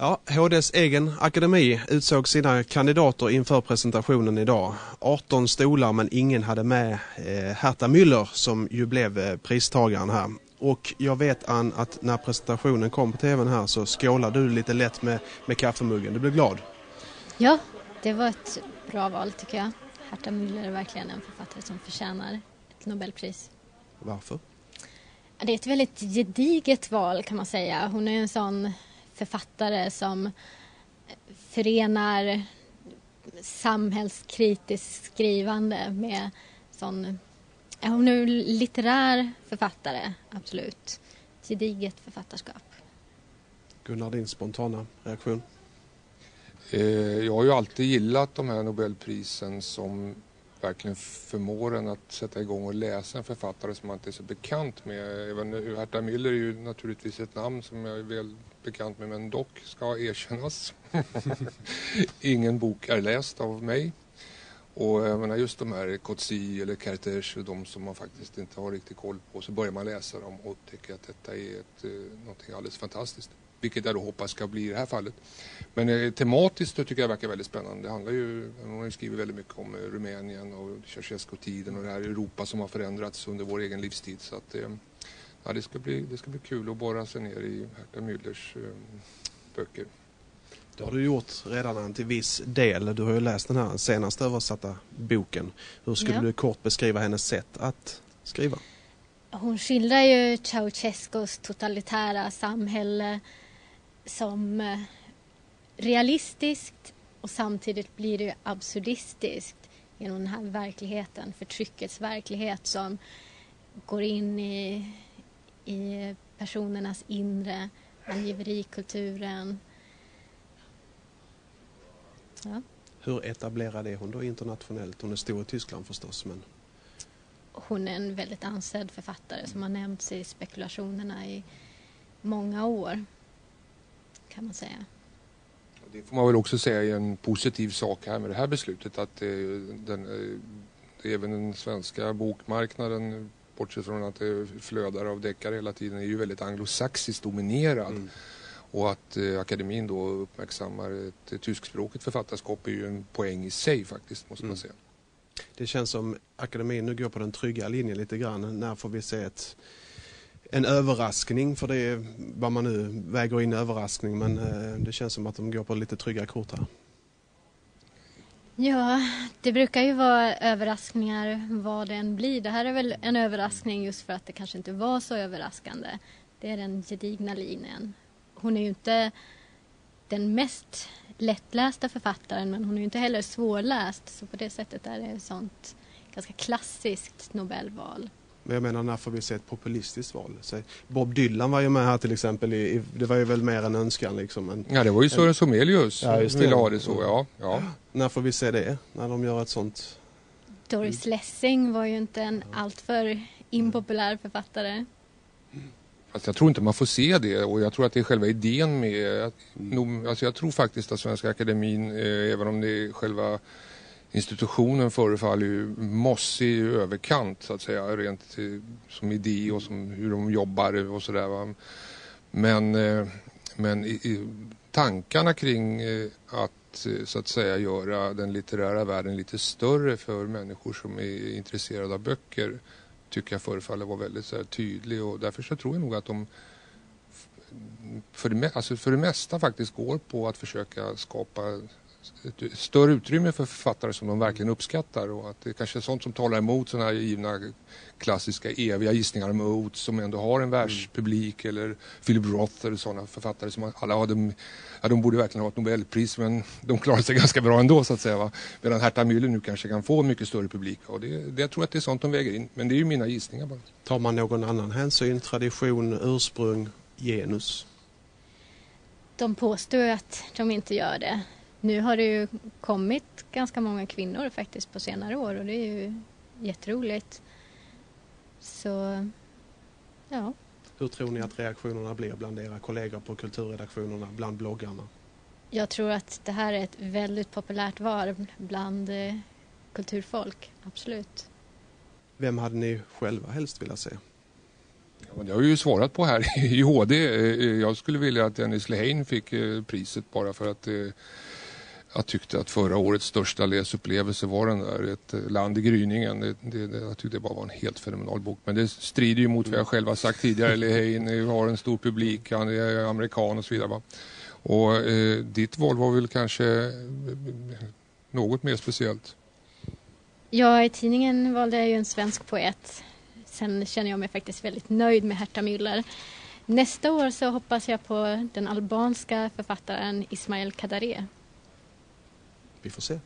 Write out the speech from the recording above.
Ja, HDs egen akademi utsåg sina kandidater inför presentationen idag. 18 stolar men ingen hade med eh, Herta Müller som ju blev eh, pristagaren här. Och jag vet Ann att när presentationen kom på tvn här så skålade du lite lätt med, med kaffemuggen. Du blev glad? Ja, det var ett bra val tycker jag. Herta Müller är verkligen en författare som förtjänar ett Nobelpris. Varför? Det är ett väldigt gediget val kan man säga. Hon är en sån författare som förenar samhällskritiskt skrivande med sån... Hon är litterär författare, absolut. Gediget författarskap. Gunnar, din spontana reaktion? Eh, jag har ju alltid gillat de här Nobelprisen som verkligen förmår en att sätta igång och läsa en författare som man inte är så bekant med. Även Herta Müller är ju naturligtvis ett namn som jag är väl bekant med men dock ska erkännas. Ingen bok är läst av mig. Och jag menar just de här Coetzee eller Kertész, de som man faktiskt inte har riktigt koll på, så börjar man läsa dem och tycker att detta är ett, eh, någonting alldeles fantastiskt. Vilket jag då hoppas ska bli i det här fallet. Men eh, tematiskt så tycker jag verkar väldigt spännande. Det handlar ju, hon har ju skrivit väldigt mycket om eh, Rumänien och Ceausescu-tiden och det här Europa som har förändrats under vår egen livstid. Så att, eh, ja, det, ska bli, det ska bli kul att borra sig ner i Herta Müllers eh, böcker. Det har du gjort redan till viss del. Du har ju läst den här senaste översatta boken. Hur skulle Ja. du kort beskriva hennes sätt att skriva? Hon skildrar ju Ceausescus totalitära samhälle som eh, realistiskt och samtidigt blir det absurdistiskt genom den här verkligheten, förtryckets verklighet som går in i, i personernas inre, angiverikulturen. Ja. Hur etablerad är hon då internationellt? Hon är stor i Tyskland förstås men Hon är en väldigt ansedd författare som har nämnts i spekulationerna i många år, kan man säga. Det får man väl också säga är en positiv sak här med det här beslutet att eh, den, eh, även den svenska bokmarknaden bortsett från att det flödar av deckare hela tiden är ju väldigt anglosaxiskt dominerad. Mm. Och att eh, akademin då uppmärksammar ett eh, tyskspråkigt författarskap är ju en poäng i sig faktiskt måste man Mm. säga. det känns som akademin nu går på den trygga linjen lite grann. När får vi se ett, en överraskning? För det är vad man nu väger in överraskning men eh, det känns som att de går på lite tryggare kort här. Ja, det brukar ju vara överraskningar vad det än blir. Det här är väl en överraskning just för att det kanske inte var så överraskande. Det är den gedigna linjen. Hon är ju inte den mest lättlästa författaren men hon är ju inte heller svårläst så på det sättet är det ett sånt ganska klassiskt Nobelval. Men jag menar när får vi se ett populistiskt val? Så Bob Dylan var ju med här till exempel. I, i, det var ju väl mer en önskan liksom. Men Ja det var ju Sören Somelius Ja, just det. ville ha det så ja. ja. när får vi se det? När de gör ett sånt? Doris Lessing var ju inte en alltför impopulär författare. Fast jag tror inte man får se det och jag tror att det är själva idén med... att- nog- Alltså jag tror faktiskt att Svenska Akademin, eh, även om det är själva institutionen förefaller ju mossig i överkant så att säga rent eh, som idé och som hur de jobbar och sådär. Men, eh, men i, i tankarna kring eh, att eh, så att säga göra den litterära världen lite större för människor som är intresserade av böcker tycker jag förefaller vara väldigt så här, tydlig och därför så tror jag nog att de för det, alltså för det mesta faktiskt går på att försöka skapa ett större utrymme för författare som de verkligen uppskattar och att det kanske är sånt som talar emot sådana här givna klassiska eviga gissningar om Oates som ändå har en världspublik eller Philip Roth eller sådana författare som alla har de, ja, de borde verkligen ha ett Nobelpris men de klarar sig ganska bra ändå så att säga. Va? Medan Herta Müller nu kanske kan få en mycket större publik och det, det, jag tror att det är sånt de väger in men det är ju mina gissningar bara. Tar man någon annan hänsyn? Tradition, ursprung, genus? De påstår att de inte gör det. Nu har det ju kommit ganska många kvinnor faktiskt på senare år och det är ju jätteroligt. Så, ja. Hur tror ni att reaktionerna blir bland era kollegor på kulturredaktionerna, bland bloggarna? Jag tror att det här är ett väldigt populärt val bland eh, kulturfolk, absolut. Vem hade ni själva helst velat se? Det har jag ju svarat på här i HD. Jag skulle vilja att Dennis Lehane fick priset bara för att jag tyckte att förra årets största läsupplevelse var den där Ett land i gryningen. Det, det, det, jag tyckte det bara var en helt fenomenal bok. Men det strider ju mot vad jag själv har sagt tidigare. Lehane har en stor publik, han är amerikan och så vidare. Va? Och eh, ditt val var väl kanske något mer speciellt? Ja, i tidningen valde jag ju en svensk poet. Sen känner jag mig faktiskt väldigt nöjd med Herta Müller. Nästa år så hoppas jag på den albanska författaren Ismail Kadare. Vi får se.